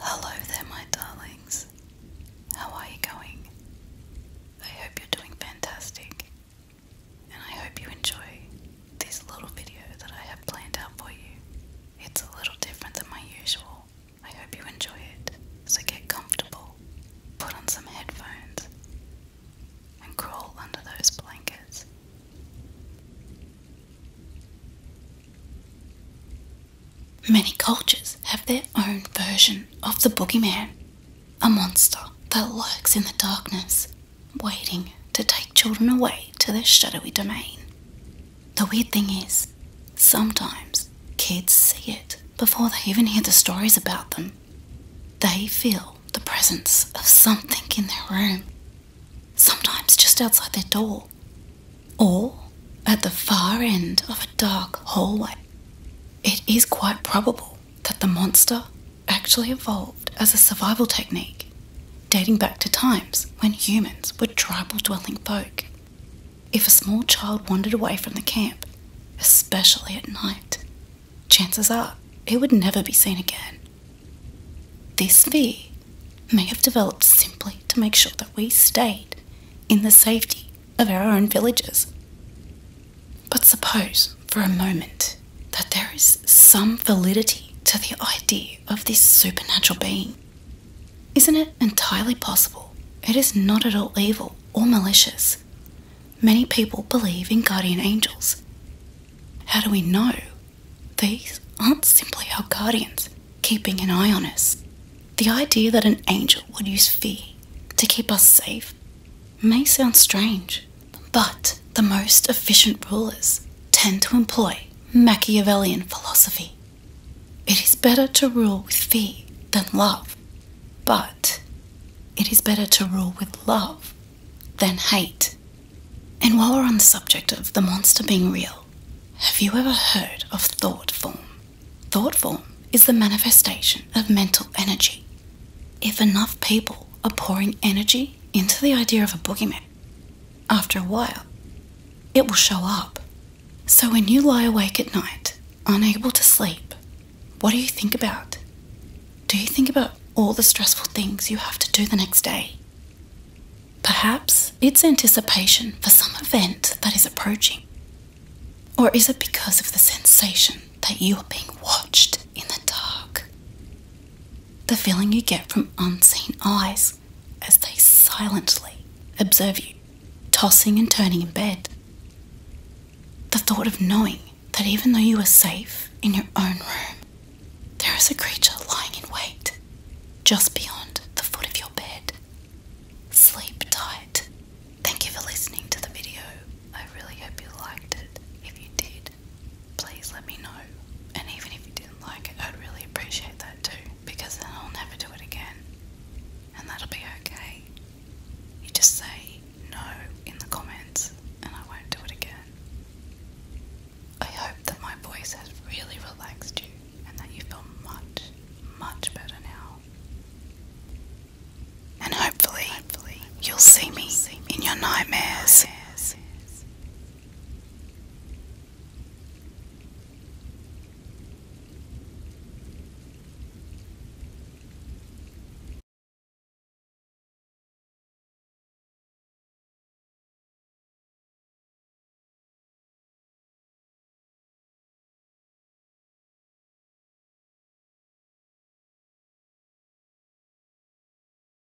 Hello there, my darlings. How are you going? I hope you're doing fantastic, and I hope you enjoy this little video that I have planned out for you. It's a little different than my usual. I hope you enjoy it, so get comfortable, put on some headphones, and crawl under those blankets. Many cultures have their own version of the boogeyman, a monster that lurks in the darkness, waiting to take children away to their shadowy domain. The weird thing is, sometimes kids see it before they even hear the stories about them. They feel the presence of something in their room, sometimes just outside their door, or at the far end of a dark hallway. It is quite probable that the monster actually evolved as a survival technique, dating back to times when humans were tribal dwelling folk. If a small child wandered away from the camp, especially at night, chances are it would never be seen again. This fear may have developed simply to make sure that we stayed in the safety of our own villages. But suppose for a moment that there is some validity to the idea of this supernatural being. Isn't it entirely possible it is not at all evil or malicious? Many people believe in guardian angels. How do we know? These aren't simply our guardians keeping an eye on us. The idea that an angel would use fear to keep us safe may sound strange, but the most efficient rulers tend to employ Machiavellian philosophy. It is better to rule with fear than love, but it is better to rule with love than hate. And while we're on the subject of the monster being real, have you ever heard of thought form? Thought form is the manifestation of mental energy. If enough people are pouring energy into the idea of a boogeyman, after a while, it will show up. So when you lie awake at night, unable to sleep, what do you think about? Do you think about all the stressful things you have to do the next day? Perhaps it's anticipation for some event that is approaching. Or is it because of the sensation that you are being watched in the dark? The feeling you get from unseen eyes as they silently observe you, tossing and turning in bed. The thought of knowing that even though you are safe in your own room, is a creature lying in wait just beyond the foot of your bed. Sleep tight. Thank you for listening to the video. I really hope you liked it. If you did, please let me know. And even if you didn't like it, I'd really appreciate that too because then I'll never do it again. And that'll be okay. You just say no in the comments and I won't do it again. I hope that my voice has really relaxed you much better now. And hopefully, hopefully you'll see me in your nightmares.